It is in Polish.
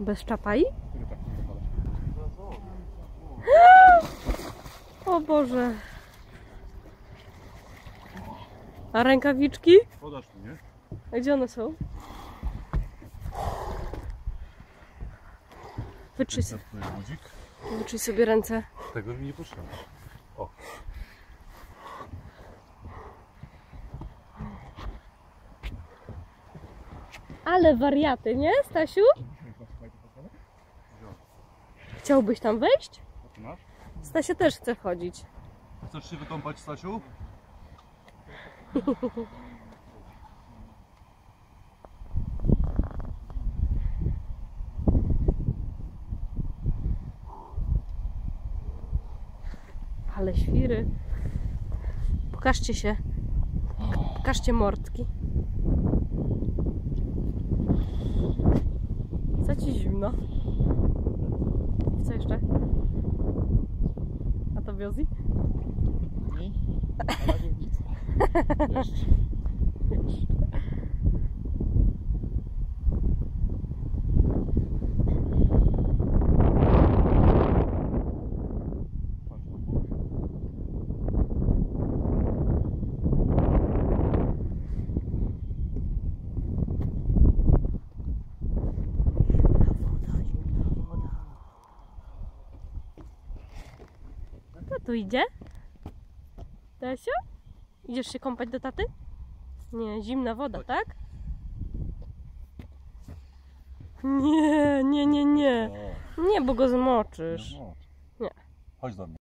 Bez czapai? Tak? O Boże. A rękawiczki? Podasz tu, nie? A gdzie one są? Wytrzyj, sobie, wytrzyj sobie ręce. Tego mi nie potrzeba. O. Ale wariaty, nie, Stasiu? Chciałbyś tam wejść? Masz? Stasia też chce wchodzić. Chcesz się wykąpać, Stasiu? Ale świry. Pokażcie się. Pokażcie mordki. Co ci zimno? Co jeszcze? A to wiozi? Nie. Na razie nic. Jeszcze. Tu idzie? Tasio? Idziesz się kąpać do taty? Nie, zimna woda, tak? Nie, nie, nie, nie. Nie, bo go zmoczysz. Nie. Chodź do mnie.